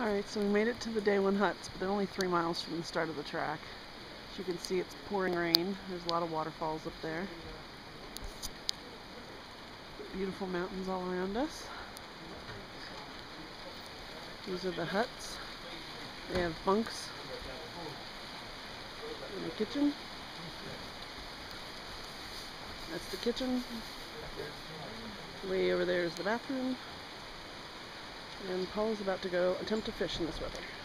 Alright, so we made it to the day one huts, but they're only three miles from the start of the track. As you can see, it's pouring rain. There's a lot of waterfalls up there. Beautiful mountains all around us. These are the huts. They have bunks in the kitchen. That's the kitchen. Way over there is the bathroom. And Paul's about to go attempt to fish in this weather.